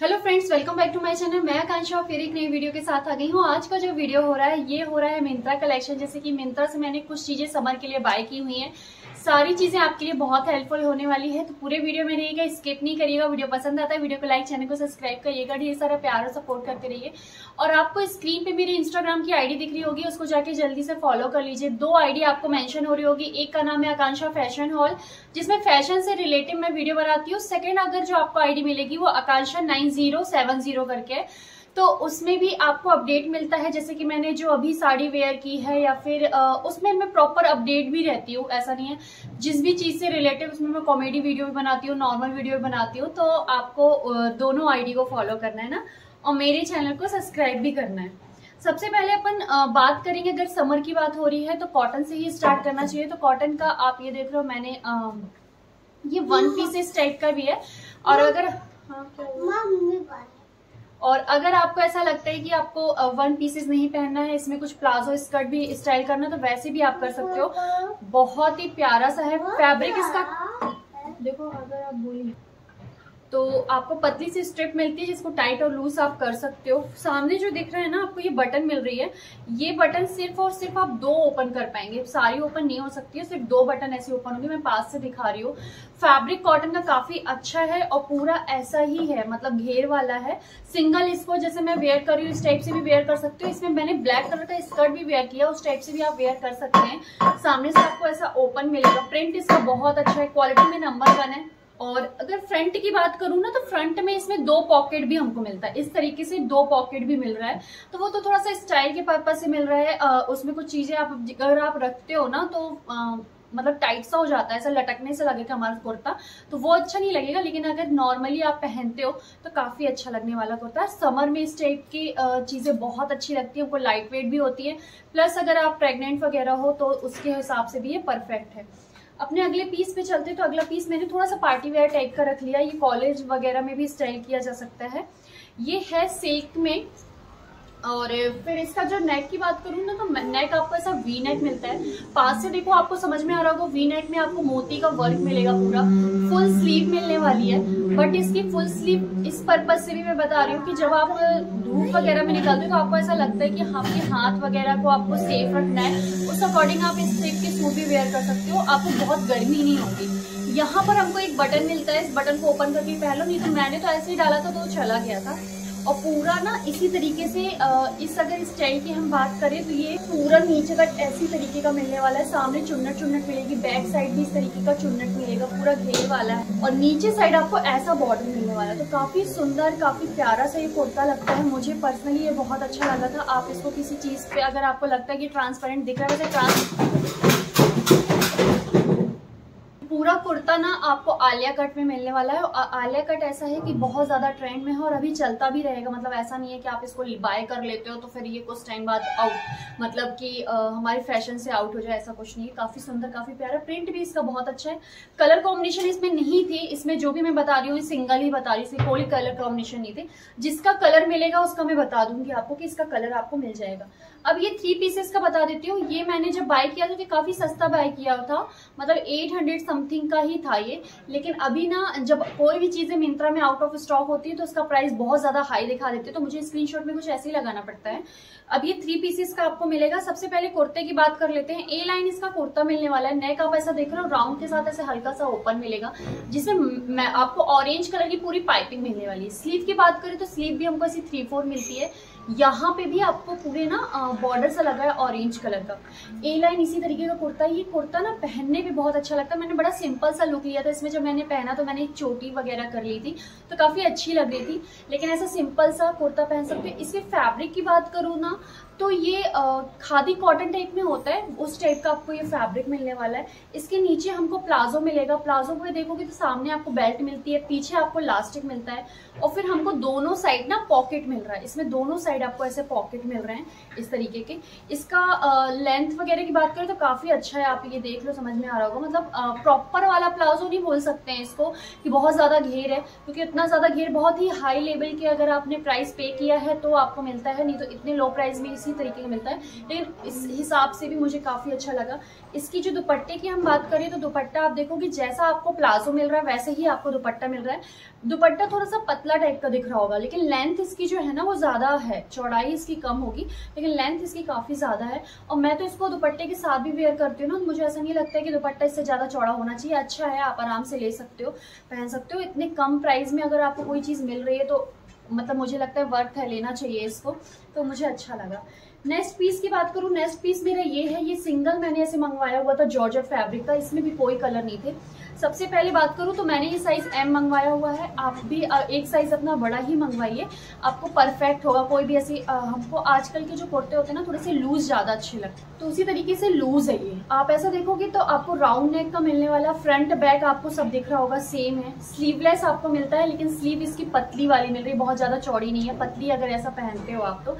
Hello friends welcome back to my channel मैं आकांक्षा फिर एक नई वीडियो के साथ आ गई हूँ। आज का जो वीडियो हो रहा है, ये हो रहा है मिंत्रा कलेक्शन जैसे कि मिंत्रा से मैंने कुछ चीज़ें समर के लिए बाय की हुई हैं। सारी चीज़ें आपके लिए बहुत हेल्पफुल होने वाली है तो पूरे वीडियो में रहिएगा स्किप नहीं करिएगा वीडियो पसंद आता है वीडियो को लाइक चैनल को सब्सक्राइब करिएगा, ढेर सारा प्यार और सपोर्ट करते रहिए। और आपको स्क्रीन पे मेरी इंस्टाग्राम की आईडी दिख रही होगी, उसको जाके जल्दी से फॉलो कर लीजिए। दो आईडी आपको मेंशन हो रही होगी, एक का नाम है आकांक्षा फ़ैशन हॉल जिसमें फ़ैशन से रिलेटेड मैं वीडियो बनाती हूँ। सेकेंड अगर जो आपको आईडी मिलेगी, वो आकांक्षा नाइन करके तो उसमें भी आपको अपडेट मिलता है जैसे कि मैंने जो अभी साड़ी वेयर की है या फिर उसमें मैं प्रॉपर अपडेट भी रहती हूँ ऐसा नहीं है। जिस भी चीज़ से रिलेटेड उसमें मैं कॉमेडी वीडियो भी बनाती हूँ नॉर्मल वीडियो भी बनाती हूँ तो आपको दोनों आईडी को फॉलो करना है ना और मेरे चैनल को सब्सक्राइब भी करना है। सबसे पहले अपन बात करेंगे अगर समर की बात हो रही है तो कॉटन से ही स्टार्ट करना चाहिए। तो कॉटन का आप ये देख रहे हो मैंने ये वन पीसेस टाइप का भी है और अगर हाँ क्या और अगर आपको ऐसा लगता है कि आपको वन पीसेस नहीं पहनना है इसमें कुछ प्लाजो स्कर्ट भी स्टाइल करना तो वैसे भी आप कर सकते हो। बहुत ही प्यारा सा है। फैब्रिक इसका देखो अगर आप बोलिए तो आपको पतली सी स्ट्रिप मिलती है, जिसको टाइट और लूज आप कर सकते हो। सामने जो दिख रहा है ना, आपको ये बटन मिल रही है। ये बटन सिर्फ़ और सिर्फ़ आप दो ओपन कर पाएँगे। सारी ओपन नहीं हो सकती है, सिर्फ़ दो बटन ऐसे ओपन होंगे। मैं पास से दिखा रही हूँ। फैब्रिक कॉटन का काफ़ी अच्छा है और पूरा ऐसा ही है मतलब घेर वाला है। सिंगल इसको जैसे मैं वेयर कर रही हूँ, इस टाइप से भी वेयर कर सकती हूँ। इसमें मैंने ब्लैक कलर का स्कर्ट भी वेयर किया, उस टाइप से भी आप वेयर कर सकते हैं। सामने से आपको ऐसा ओपन मिलेगा। प्रिंट इसका बहुत अच्छा है क्वालिटी में नंबर वन है। और अगर फ्रंट की बात करूँ ना तो फ्रंट में इसमें दो पॉकेट भी हमको मिलता है। इस तरीके से दो पॉकेट भी मिल रहा है। तो वो तो थोड़ा सा स्टाइल के पर्पज से मिल रहा है। आ, उसमें कुछ चीज़ें आप अगर आप रखते हो ना तो आ, मतलब टाइट सा हो जाता है ऐसा लटकने से लगेगा हमारा कुर्ता। तो वो अच्छा नहीं लगेगा लेकिन अगर नॉर्मली आप पहनते हो तो काफ़ी अच्छा लगने वाला कुर्ता है। समर में इस टाइप की चीज़ें बहुत अच्छी लगती है लाइट वेट भी होती है। प्लस अगर आप प्रेग्नेंट वगैरह हो तो उसके हिसाब से भी ये परफेक्ट है। अपने अगले पीस पे चलते तो अगला पीस मैंने थोड़ा सा पार्टी वेयर टाइप का रख लिया। ये कॉलेज वगैरह में भी स्टाइल किया जा सकता है। ये है सिल्क में। और फिर इसका जो नेक की बात करूँ ना तो नेक आपको ऐसा वी नेक मिलता है। पास से देखो, आपको समझ में आ रहा होगा वी नेक में आपको मोती का वर्क मिलेगा पूरा। फुल स्लीव मिलने वाली है। बट इसकी फुल स्लीव इस पर्पज से भी मैं बता रही हूँ कि जब आप धूप वगैरह में निकलते हो तो आपको ऐसा लगता है कि आपके हाथ वगैरह को आपको सेफ़ रखना है? उस अकॉर्डिंग आप इस टाइप के सूट भी वेयर कर सकते हो। आपको बहुत गर्मी नहीं होगी। यहाँ पर हमको एक बटन मिलता है। इस बटन को ओपन करके पहलो, नहीं तो मैंने तो ऐसे ही डाला था तो चला गया था। और पूरा ना इसी तरीके से इस अगर स्टाइल की हम बात करें तो ये पूरा नीचे का ऐसी तरीके का मिलने वाला है। सामने चुन्नट चुन्नट मिलेगी, बैक साइड भी इस तरीके का चुन्नट मिलेगा, पूरा घेर वाला है। और नीचे साइड आपको ऐसा बॉर्डर मिलने वाला है। तो काफ़ी सुंदर, काफ़ी प्यारा सा ये कुर्ता लगता है। मुझे पर्सनली ये बहुत अच्छा लगा था। आप इसको किसी चीज़ पे अगर आपको लगता है कि ट्रांसपेरेंट दिख रहा है, वैसे ट्रांस पूरा कुर्ता ना आपको आलिया कट में मिलने वाला है आलिया कट ऐसा है कि बहुत ज़्यादा ट्रेंड में है और अभी चलता भी रहेगा। मतलब ऐसा नहीं है कि आप इसको बाय कर लेते हो तो फिर ये कुछ टाइम बाद आउट मतलब कि हमारे फ़ैशन से आउट हो जाए, ऐसा कुछ नहीं है। काफ़ी सुंदर, काफ़ी प्यारा प्रिंट भी इसका बहुत अच्छा है। कलर कॉम्बिनेशन इसमें नहीं थी। इसमें जो भी मैं बता रही हूँ सिंगल ही बता रही थी कोई कलर कॉम्बिनेशन नहीं थे। जिसका कलर मिलेगा उसका मैं बता दूँगी आपको कि इसका कलर आपको मिल जाएगा। अब ये थ्री पीसेस का बता देती हूँ। ये मैंने जब बाय किया था तो काफ़ी सस्ता बाय किया था। मतलब एट हंड्रेड समथिंग का ही था ये। लेकिन अभी ना, जब कोई भी चीज़ें मिंत्रा में आउट ऑफ़ स्टॉक होती है तो उसका प्राइस बहुत ज़्यादा हाई दिखा देते तो मुझे स्क्रीनशॉट में कुछ ऐसे ही लगाना पड़ता है। अब ये थ्री पीसेस का आपको मिलेगा। सबसे पहले कुर्ते की बात कर लेते हैं। ए लाइन इसका कुर्ता मिलने वाला है। नेक आप ऐसा देख रहे हो राउंड के साथ ऐसे हल्का सा ओपन मिलेगा, जिसमें आपको ऑरेंज कलर की पूरी पाइपिंग मिलने वाली है। स्लीव की बात करें तो स्लीव भी हमको ऐसी थ्री फोर मिलती है। यहाँ पे भी आपको पूरे ना बॉर्डर सा लगा है ऑरेंज कलर का। ए लाइन इसी तरीके का कुर्ता ये कुर्ता ना पहनने भी बहुत अच्छा लगता है। मैंने बड़ा सिंपल सा लुक लिया था, इसमें जब मैंने पहना तो मैंने चोटी वगैरह कर ली थी तो काफ़ी अच्छी लग रही थी। लेकिन ऐसा सिंपल सा कुर्ता पहन सकते हो। इसके फैब्रिक की बात करूँ ना तो ये खादी कॉटन टाइप में होता है, उस टाइप का आपको ये फैब्रिक मिलने वाला है। इसके नीचे हमको प्लाजो मिलेगा। प्लाजो पे देखोगे तो सामने आपको बेल्ट मिलती है, पीछे आपको लास्टिक मिलता है और फिर हमको दोनों साइड ना पॉकेट मिल रहा है। इसमें दोनों साइड आपको ऐसे पॉकेट मिल रहे हैं, इस तरीके के। इसका लेंथ वगैरह की बात करें तो काफ़ी अच्छा है, आप ये देख लो, समझ में आ रहा होगा। मतलब प्रॉपर वाला प्लाजो नहीं बोल सकते हैं इसको कि बहुत ज़्यादा घेर है, क्योंकि इतना ज़्यादा घेर बहुत ही हाई लेवल के अगर आपने प्राइस पे किया है तो आपको मिलता है, नहीं तो इतने लो प्राइस में इसी तरीके का मिलता है। लेकिन इस हिसाब से भी मुझे काफ़ी अच्छा लगा। इसकी जो दुपट्टे की हम बात करें तो दुपट्टा आप देखोगे, जैसा आपको प्लाजो मिल रहा है, वैसे ही आपको दुपट्टा मिल रहा है। दुपट्टा थोड़ा सा पतला टाइप का दिख रहा होगा, लेकिन लेंथ इसकी जो है ना, वो ज़्यादा है। चौड़ाई इसकी कम होगी, लेकिन लेंथ इसकी काफ़ी ज़्यादा है। और मैं तो इसको दुपट्टे के साथ भी वेयर करती हूँ ना तो मुझे ऐसा नहीं लगता कि दुपट्टा इससे ज़्यादा चौड़ा होना चाहिए। अच्छा है, आप आराम से ले सकते हो, पहन सकते हो। इतने कम प्राइस में अगर आपको कोई चीज़ मिल रही है तो मतलब मुझे लगता है वर्थ है, लेना चाहिए इसको तो मुझे अच्छा लगा। नेक्स्ट पीस की बात करूँ नेक्स्ट पीस मेरा ये है, ये सिंगल मैंने ऐसे मंगवाया हुआ था जॉर्जर फैब्रिक का, इसमें भी कोई कलर नहीं थे। सबसे पहले बात करूँ तो मैंने ये साइज़ एम मंगवाया हुआ है। आप भी एक साइज़ अपना बड़ा ही मंगवाइए। आपको परफेक्ट होगा, कोई भी ऐसी हमको आजकल के जो कुर्ते होते हैं ना, थोड़े से लूज ज़्यादा अच्छे लगते हैं। तो उसी तरीके से लूज है ये। आप ऐसा देखोगे तो आपको राउंड नेक का मिलने वाला फ्रंट बैक आपको सब दिख रहा होगा सेम है। स्लीवलेस आपको मिलता है, लेकिन स्लीव इसकी पतली वाली मिल रही है। बहुत ज़्यादा चौड़ी नहीं है, पतली अगर ऐसा पहनते हो आप तो।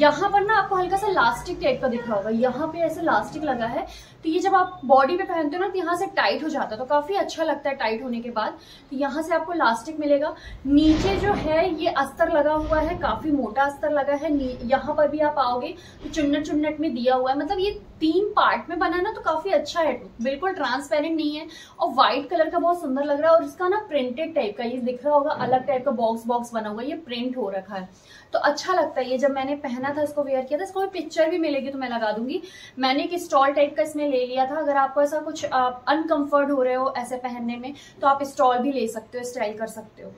यहाँ पर ना आपको हल्का सा लास्टिक टाइप का दिख रहा होगा। यहाँ पे ऐसे लास्टिक लगा है। तो ये जब आप बॉडी पे पहनते हो ना तो यहाँ से टाइट हो जाता है। तो काफ़ी अच्छा लगता है टाइट होने के बाद तो यहाँ से आपको लास्टिक मिलेगा। नीचे जो है, ये अस्तर लगा हुआ है, काफ़ी मोटा अस्तर लगा है। यहाँ पर भी आप आओगे तो चुन्नट चुन्नट में दिया हुआ है। मतलब ये तीन पार्ट में बना ना तो काफ़ी अच्छा है। बिल्कुल ट्रांसपेरेंट नहीं है और व्हाइट कलर का बहुत सुंदर लग रहा है और इसका ना प्रिंटेड टाइप का, ये दिख रहा होगा अलग टाइप का बॉक्स बॉक्स बना हुआ ये प्रिंट हो रखा है। तो अच्छा लगता है, ये जब मैंने पहना था, इसको वेयर किया था, इसको पिक्चर भी मिलेगी तो मैं लगा दूँगी। मैंने एक स्टॉल टाइप का इसमें ले लिया था, अगर आपको ऐसा कुछ अनकंफर्ट हो रहे हो ऐसे पहनने में तो आप स्टॉल भी ले सकते हो स्टाइल कर सकते हो।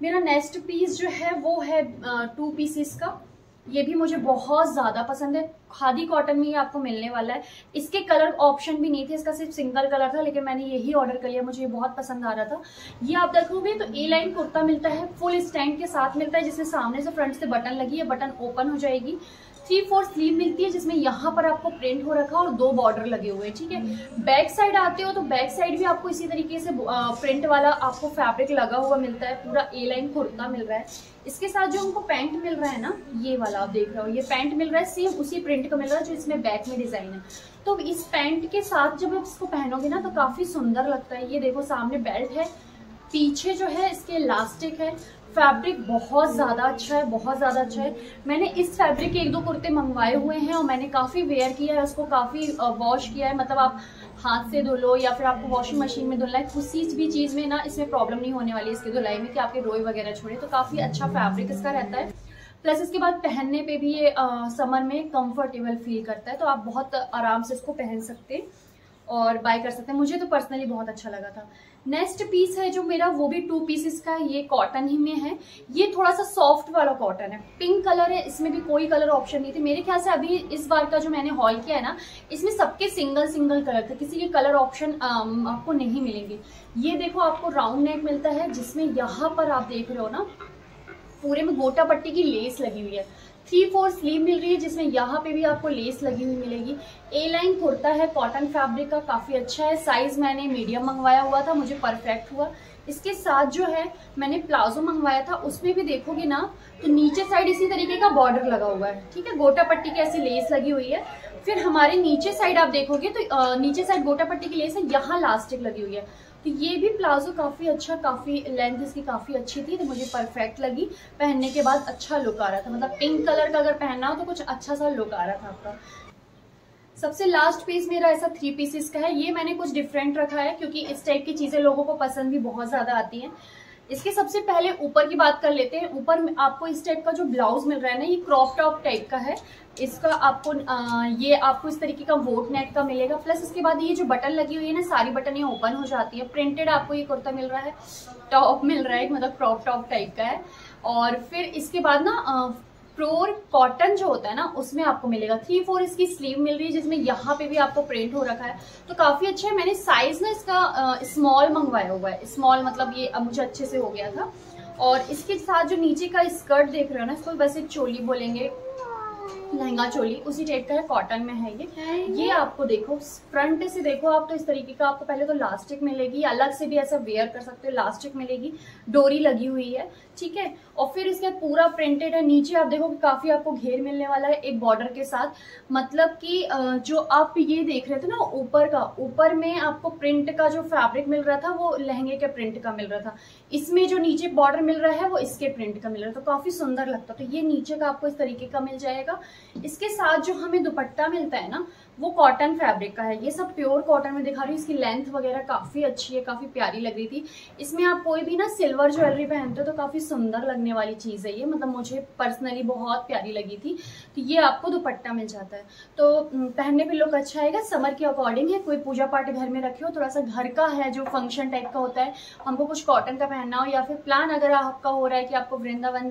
मेरा नेक्स्ट पीस जो है, वो है टू पीसीस का। ये भी मुझे बहुत ज़्यादा पसंद है। खादी कॉटन में ये आपको मिलने वाला है। इसके कलर ऑप्शन भी नहीं थे, इसका सिर्फ़ सिंगल कलर था, लेकिन मैंने यही ऑर्डर कर लिया, मुझे ये बहुत पसंद आ रहा था। ये आप देखोगे तो ए लाइन कुर्ता मिलता है फुल स्टैंड के साथ मिलता है, जिसमें सामने से फ्रंट से बटन लगी है बटन ओपन हो जाएगी। थ्री फोर स्लीव मिलती है, जिसमें यहाँ पर आपको प्रिंट हो रखा और दो बॉर्डर लगे हुए हैं, ठीक है? बैक साइड आते हो तो बैक साइड भी आपको इसी तरीके से प्रिंट वाला आपको फैब्रिक लगा हुआ मिलता है, पूरा ए लाइन कुर्ता मिल रहा है। इसके साथ जो हमको पैंट मिल रहा है ना, ये वाला आप देख रहे हो, ये पैंट मिल रहा है सेम उसी प्रिंट का मिल जो इसमें बैक में डिज़ाइन है। तो इस पैंट के साथ जब आप इसको पहनोगे ना तो काफ़ी सुंदर लगता है। ये देखो, सामने बेल्ट है, पीछे जो है इसके इलास्टिक है। फैब्रिक बहुत ज़्यादा अच्छा है, बहुत ज़्यादा अच्छा है। मैंने इस फैब्रिक के एक दो कुर्ते मंगवाए हुए हैं और मैंने काफ़ी वेयर किया है, उसको काफ़ी वॉश किया है। मतलब आप हाथ से धुलो या फिर आपको वॉशिंग मशीन में धुलना है। किसी भी, चीज़ में ना इसमें प्रॉब्लम नहीं होने वाली इसकी धुलाई में कि आपके रोई वगैरह छोड़े। तो काफ़ी अच्छा फैब्रिक इसका रहता है। प्लस इसके बाद पहनने पे भी ये समर में कंफर्टेबल फील करता है तो आप बहुत आराम से इसको पहन सकते हैं और बाय कर सकते हैं। मुझे तो पर्सनली बहुत अच्छा लगा था। नेक्स्ट पीस है जो मेरा, वो भी टू पीसेस का ये कॉटन ही में है। ये थोड़ा सा सॉफ्ट वाला कॉटन है। पिंक कलर है, इसमें भी कोई कलर ऑप्शन नहीं थे। मेरे ख्याल से अभी इस बार का जो मैंने हॉल किया है ना, इसमें सबके सिंगल सिंगल कलर थे। किसी के कलर ऑप्शन आपको नहीं मिलेंगे। ये देखो, आपको राउंड नेक मिलता है, जिसमें यहाँ पर आप देख रहे हो ना पूरे में गोटा पट्टी की लेस लगी हुई है। थ्री फोर स्लीव मिल रही है, जिसमें यहाँ पे भी आपको लेस लगी हुई मिलेगी। ए लाइन कुर्ता है कॉटन फैब्रिक का, काफ़ी अच्छा है। साइज़ मैंने मीडियम मंगवाया हुआ था, मुझे परफेक्ट हुआ। इसके साथ जो है, मैंने प्लाजो मंगवाया था, उसमें भी देखोगे ना तो नीचे साइड इसी तरीके का बॉर्डर लगा हुआ है। ठीक है, गोटा पट्टी की ऐसी लेस लगी हुई है। फिर हमारे नीचे साइड आप देखोगे तो नीचे साइड गोटा पट्टी की लेस है, यहाँ लास्टिक लगी हुई है। तो ये भी प्लाजो काफ़ी अच्छा काफ़ी लेंथ इसकी काफ़ी अच्छी थी तो मुझे परफेक्ट लगी। पहनने के बाद अच्छा लुक आ रहा था। मतलब पिंक कलर का अगर पहनना हो तो कुछ अच्छा सा लुक आ रहा था आपका। सबसे लास्ट पीस मेरा ऐसा थ्री पीसेस का है। ये मैंने कुछ डिफरेंट रखा है, क्योंकि इस टाइप की चीज़ें लोगों को पसंद भी बहुत ज़्यादा आती हैं। इसके सबसे पहले ऊपर की बात कर लेते हैं। ऊपर में आपको इस टाइप का जो ब्लाउज मिल रहा है ना ये क्रॉप टॉप टाइप का है। इसका आपको आ, ये आपको इस तरीके का वोट नेट का मिलेगा। प्लस इसके बाद ये जो बटन लगी हुई है ना सारी बटन ये ओपन हो जाती है। प्रिंटेड आपको ये कुर्ता मिल रहा है टॉप मिल रहा है मतलब क्रॉप टॉप टाइप का है। और फिर इसके बाद ना प्योर कॉटन जो होता है ना, उसमें आपको मिलेगा। थ्री फोर इसकी स्लीव मिल रही है, जिसमें यहाँ पे भी आपको प्रिंट हो रखा है। तो काफ़ी अच्छा है। मैंने साइज़ ना इसका स्मॉल मंगवाया हुआ है। स्मॉल मतलब ये अब मुझे अच्छे से हो गया था। और इसके साथ जो नीचे का स्कर्ट देख रहे हो ना, इसको वैसे चोली बोलेंगे। लहंगा चोली उसी टाइप का है कॉटन में है ये। ये? आपको देखो फ्रंट से देखो आप तो इस तरीके का आपको पहले तो लास्टिक मिलेगी अलग से भी ऐसा वेयर कर सकते हो लास्टिक मिलेगी डोरी लगी हुई है ठीक है? और फिर इसके पूरा प्रिंटेड है नीचे आप देखो कि काफ़ी आपको घेर मिलने वाला है एक बॉर्डर के साथ। मतलब कि जो आप ये देख रहे थे ना ऊपर का ऊपर में आपको प्रिंट का जो फैब्रिक मिल रहा था वो लहंगे के प्रिंट का मिल रहा था। इसमें जो नीचे बॉर्डर मिल रहा है वो इसके प्रिंट का मिल रहा तो काफ़ी सुंदर लगता तो ये नीचे का आपको इस तरीके का मिल जाएगा। इसके साथ जो हमें दुपट्टा मिलता है ना वो कॉटन फैब्रिक का है। ये सब प्योर कॉटन में दिखा रही हूँ। इसकी लेंथ वगैरह काफ़ी अच्छी है, काफ़ी प्यारी लग रही थी। इसमें आप कोई भी ना सिल्वर ज्वेलरी पहनते हो तो काफ़ी सुंदर लगने वाली चीज़ है ये। मतलब मुझे पर्सनली बहुत प्यारी लगी थी। तो ये आपको दुपट्टा मिल जाता है। तो पहनने पर लुक अच्छा आएगा। समर के अकॉर्डिंग है। कोई पूजा पाठ घर में रखे हो, थोड़ा सा घर का है जो फ़ंक्शन टाइप का होता है, हमको कुछ कॉटन का पहनना हो या फिर प्लान अगर आपका हो रहा है कि आपको वृंदावन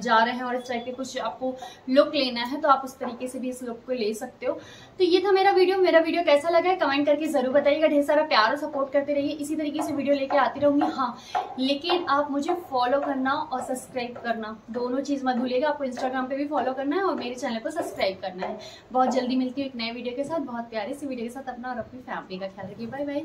जा रहे हैं और इस टाइप के कुछ आपको लुक लेना है तो आप उस तरीके से भी इस लुक को ले सकते हो। तो ये था मेरा वीडियो। मेरा वीडियो कैसा लगा है, कमेंट करके ज़रूर बताइएगा। ढेर सारा प्यार और सपोर्ट करते रहिए। इसी तरीके से वीडियो लेके आती रहूँगी। हाँ लेकिन आप मुझे फॉलो करना और सब्सक्राइब करना। दोनों चीज़ मत भूलिएगा। आपको इंस्टाग्राम पे भी फॉलो करना है और मेरे चैनल को सब्सक्राइब करना है। बहुत जल्दी मिलती हूँ एक नए वीडियो के साथ। बहुत प्यारे से वीडियो के साथ अपना और अपनी फैमिली का ख्याल रखिए। Bye bye